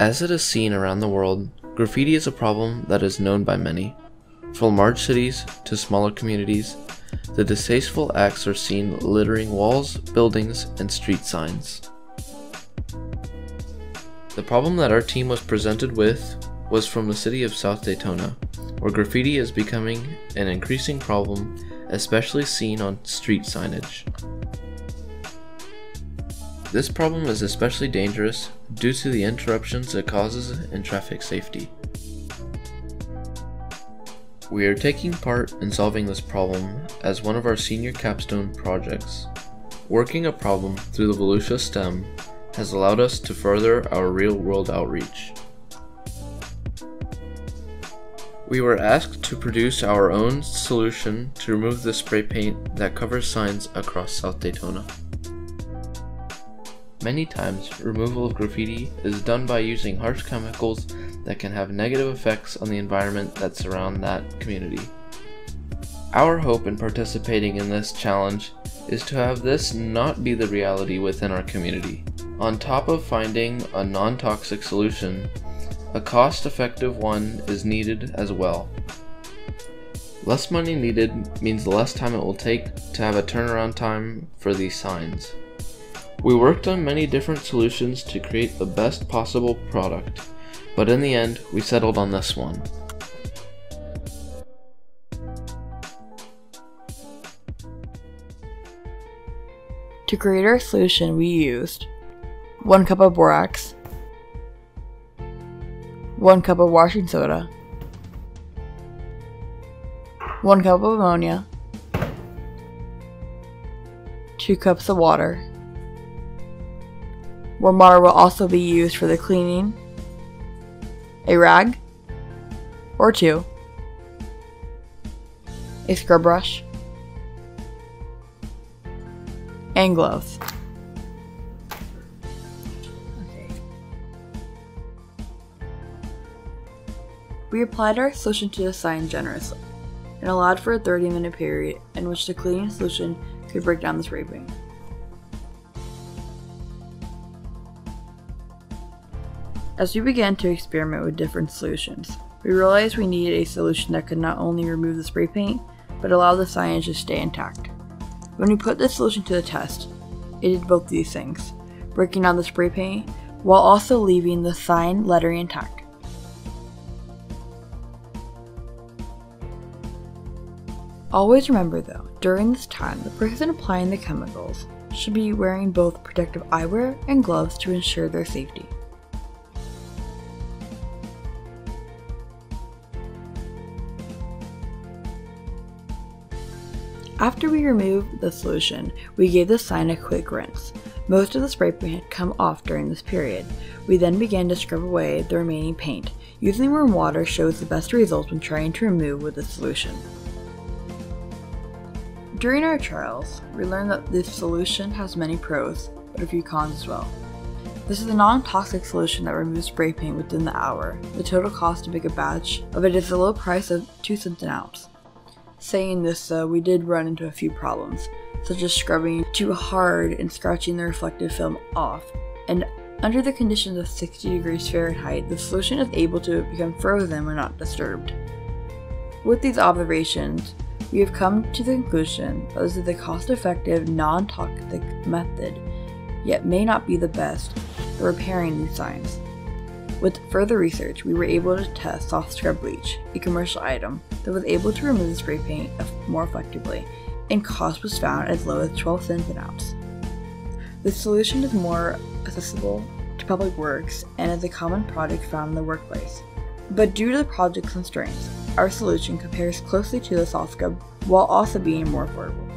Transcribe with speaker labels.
Speaker 1: As it is seen around the world, graffiti is a problem that is known by many. From large cities to smaller communities, the distasteful acts are seen littering walls, buildings, and street signs. The problem that our team was presented with was from the city of South Daytona, where graffiti is becoming an increasing problem, especially seen on street signage. This problem is especially dangerous due to the interruptions it causes in traffic safety. We are taking part in solving this problem as one of our senior capstone projects. Working a problem through the Volusia STEM has allowed us to further our real world outreach. We were asked to produce our own solution to remove the spray paint that covers signs across South Daytona. Many times, removal of graffiti is done by using harsh chemicals that can have negative effects on the environment that surround that community. Our hope in participating in this challenge is to have this not be the reality within our community. On top of finding a non-toxic solution, a cost-effective one is needed as well. Less money needed means the less time it will take to have a turnaround time for these signs. We worked on many different solutions to create the best possible product, but in the end, we settled on this one.
Speaker 2: To create our solution, we used 1 cup of borax, 1 cup of washing soda, 1 cup of ammonia, 2 cups of water, Warm water will also be used for the cleaning, a rag? Or two, a scrub brush, and gloves. We applied our solution to the sign generously and allowed for a 30 minute period in which the cleaning solution could break down the spray As we began to experiment with different solutions, we realized we needed a solution that could not only remove the spray paint, but allow the signage to stay intact. When we put this solution to the test, it did both these things, breaking down the spray paint while also leaving the sign lettering intact. Always remember though, during this time, the person applying the chemicals should be wearing both protective eyewear and gloves to ensure their safety. After we removed the solution, we gave the sign a quick rinse. Most of the spray paint had come off during this period. We then began to scrub away the remaining paint. Using warm water shows the best results when trying to remove with the solution. During our trials, we learned that this solution has many pros, but a few cons as well. This is a non-toxic solution that removes spray paint within the hour. The total cost to make a batch of it is a low price of 2 cents an ounce. Saying this though, we did run into a few problems, such as scrubbing too hard and scratching the reflective film off. And under the conditions of 60 degrees Fahrenheit, the solution is able to become frozen when not disturbed. With these observations, we have come to the conclusion that this is a cost-effective, non-toxic method, yet may not be the best for repairing these signs. With further research, we were able to test soft scrub bleach, a commercial item that was able to remove the spray paint more effectively, and cost was found as low as 12 cents an ounce. The solution is more accessible to public works and is a common product found in the workplace. But due to the project constraints, our solution compares closely to the soft scrub while also being more affordable.